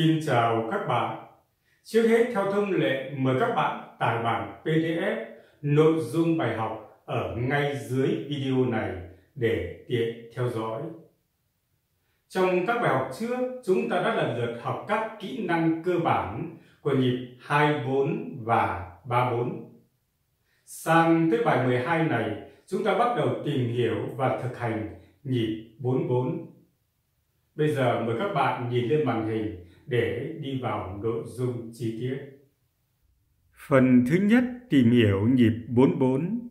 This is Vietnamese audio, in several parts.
Xin chào các bạn. Trước hết theo thông lệ mời các bạn tải bản PDF nội dung bài học ở ngay dưới video này để tiện theo dõi. Trong các bài học trước, chúng ta đã lần lượt học các kỹ năng cơ bản của nhịp 24 và 34. Sang tới bài 12 này, chúng ta bắt đầu tìm hiểu và thực hành nhịp 44. Bây giờ mời các bạn nhìn lên màn hình để đi vào nội dung chi tiết. Phần thứ nhất tìm hiểu nhịp 44.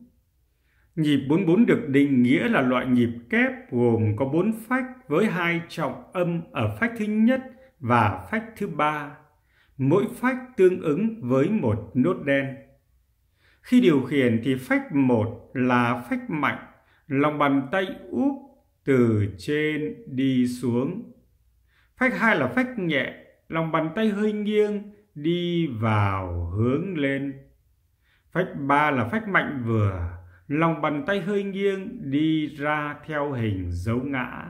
Nhịp 44 được định nghĩa là loại nhịp kép gồm có 4 phách với hai trọng âm ở phách thứ nhất và phách thứ ba. Mỗi phách tương ứng với một nốt đen. Khi điều khiển thì phách 1 là phách mạnh, lòng bàn tay úp từ trên đi xuống. Phách hai là phách nhẹ, lòng bàn tay hơi nghiêng đi vào hướng lên. Phách ba là phách mạnh vừa, lòng bàn tay hơi nghiêng đi ra theo hình dấu ngã.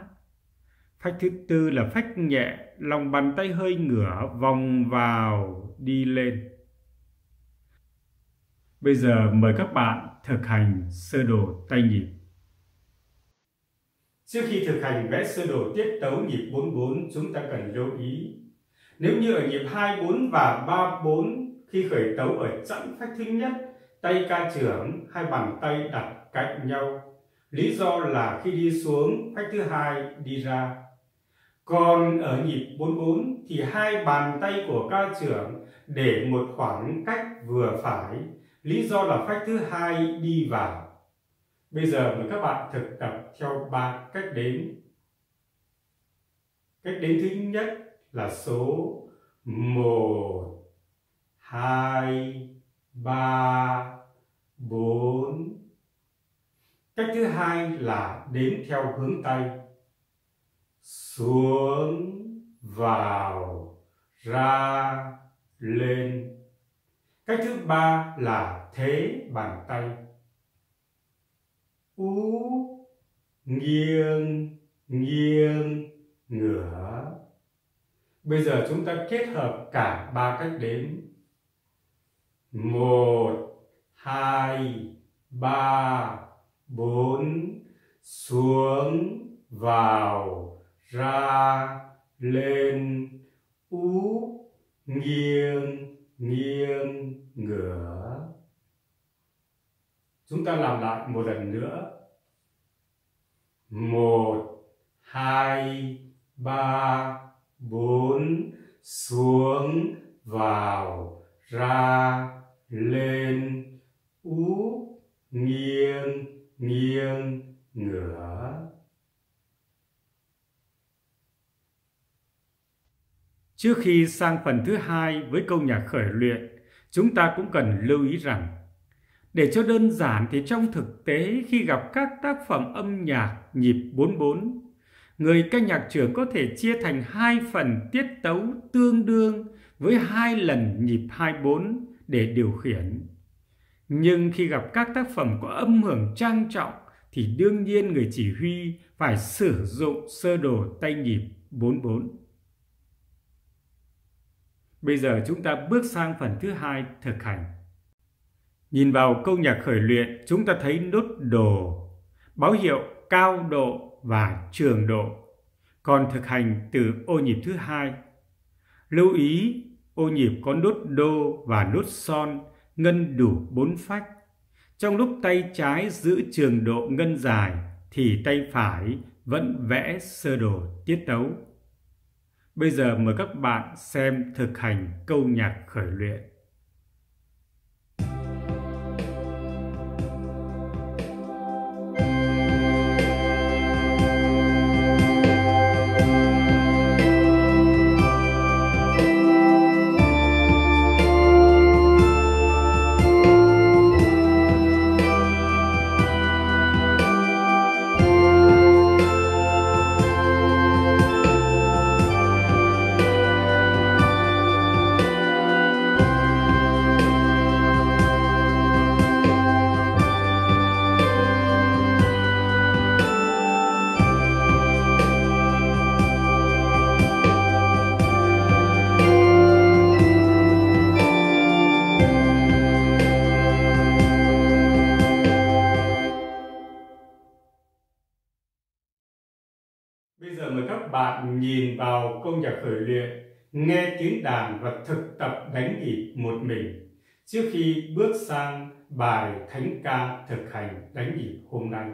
Phách thứ tư là phách nhẹ, lòng bàn tay hơi ngửa vòng vào đi lên. Bây giờ mời các bạn thực hành sơ đồ tay nhịp. Trước khi thực hành vẽ sơ đồ tiết tấu nhịp 44, chúng ta cần lưu ý. Nếu như ở nhịp 24 và 34, khi khởi tấu ở chẵn phách thứ nhất, tay ca trưởng, hai bàn tay đặt cạnh nhau. Lý do là khi đi xuống, phách thứ hai đi ra. Còn ở nhịp 44 thì hai bàn tay của ca trưởng để một khoảng cách vừa phải. Lý do là phách thứ hai đi vào. Bây giờ mời các bạn thực tập theo ba cách đếm. Cách đếm thứ nhất là số 1, 2, 3, 4. Cách thứ hai là đếm theo hướng tay. Xuống, vào, ra, lên. Cách thứ ba là thế bàn tay ú nghiêng nghiêng, ngửa. Bây giờ chúng ta kết hợp cả ba cách đếm một, hai, ba, bốn, xuống, vào, ra, lên. Ú nghiêng nghiêng, ngửa. Chúng ta làm lại một lần nữa. Một, hai, ba, bốn, xuống, vào, ra, lên, úp, nghiêng, nghiêng, ngửa. Trước khi sang phần thứ hai với câu nhạc khởi luyện, chúng ta cũng cần lưu ý rằng để cho đơn giản thì trong thực tế khi gặp các tác phẩm âm nhạc nhịp 44, người ca nhạc trưởng có thể chia thành hai phần tiết tấu tương đương với hai lần nhịp 24 để điều khiển. Nhưng khi gặp các tác phẩm có âm hưởng trang trọng thì đương nhiên người chỉ huy phải sử dụng sơ đồ tay nhịp 44. Bây giờ chúng ta bước sang phần thứ hai thực hành. Nhìn vào câu nhạc khởi luyện, chúng ta thấy nốt đồ, báo hiệu cao độ và trường độ. Còn thực hành từ ô nhịp thứ hai. Lưu ý, ô nhịp có nốt đô và nốt son ngân đủ bốn phách. Trong lúc tay trái giữ trường độ ngân dài thì tay phải vẫn vẽ sơ đồ tiết tấu. Bây giờ mời các bạn xem thực hành câu nhạc khởi luyện. Giờ mời các bạn nhìn vào công nhạc khởi luyện, nghe tiếng đàn và thực tập đánh nhịp một mình trước khi bước sang bài thánh ca thực hành đánh nhịp hôm nay.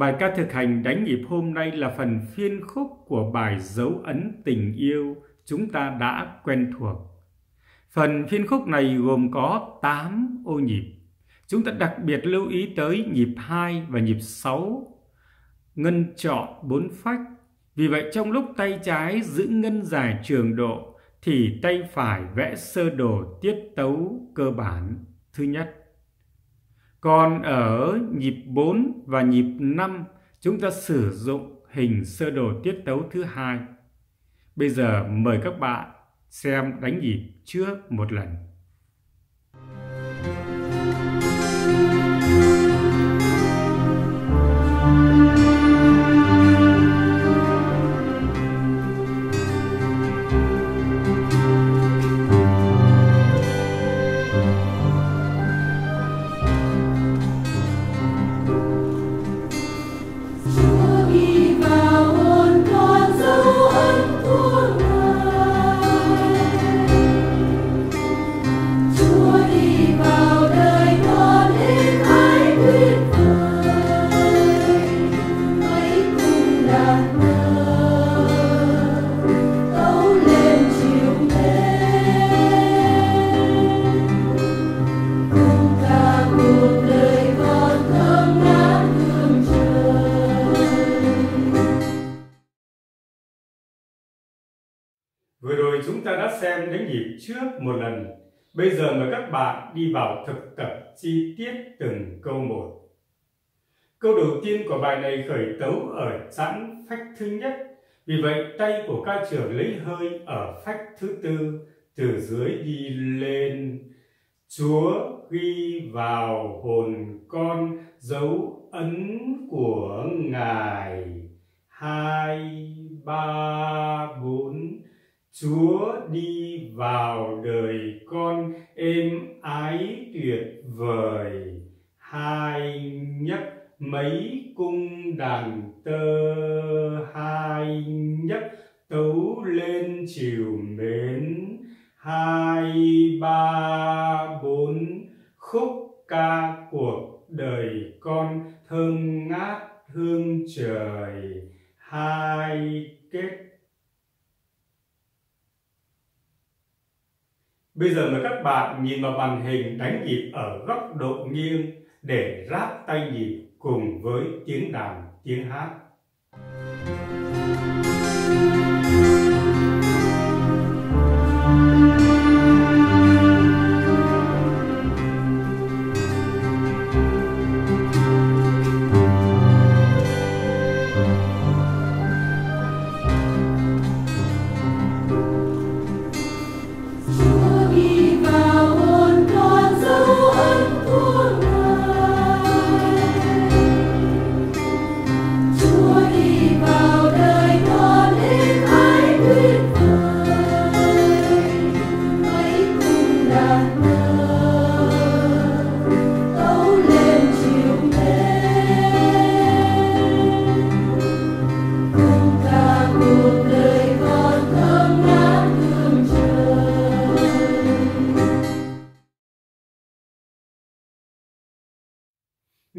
Bài ca thực hành đánh nhịp hôm nay là phần phiên khúc của bài dấu ấn tình yêu chúng ta đã quen thuộc. Phần phiên khúc này gồm có 8 ô nhịp. Chúng ta đặc biệt lưu ý tới nhịp 2 và nhịp 6. Ngân chọn 4 phách. Vì vậy trong lúc tay trái giữ ngân dài trường độ thì tay phải vẽ sơ đồ tiết tấu cơ bản thứ nhất. Còn ở nhịp 4 và nhịp 5 chúng ta sử dụng hình sơ đồ tiết tấu thứ hai. Bây giờ mời các bạn xem đánh nhịp trước một lần. Vừa rồi chúng ta đã xem đến nhịp trước một lần. Bây giờ mời các bạn đi vào thực tập chi tiết từng câu một. Câu đầu tiên của bài này khởi tấu ở chẵn phách thứ nhất. Vì vậy tay của ca trưởng lấy hơi ở phách thứ tư từ dưới đi lên. Chúa ghi vào hồn con dấu ấn của Ngài. Hai, ba, bốn Chúa đi vào đời con êm ái tuyệt vời, hai nhất mấy cung đàn tơ, hai nhất tấu lên chiều mến, hai ba bốn khúc ca cuộc đời con thơm ngát hương trời, hai kết Bây giờ mời các bạn nhìn vào màn hình đánh nhịp ở góc độ nghiêng để ráp tay nhịp cùng với tiếng đàn, tiếng hát.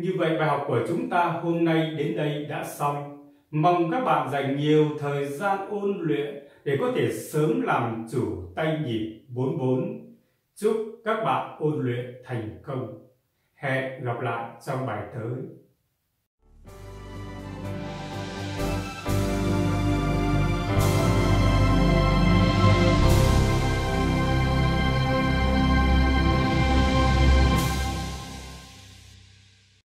Như vậy bài học của chúng ta hôm nay đến đây đã xong. Mong các bạn dành nhiều thời gian ôn luyện để có thể sớm làm chủ tay nhịp 44. Chúc các bạn ôn luyện thành công. Hẹn gặp lại trong bài tới.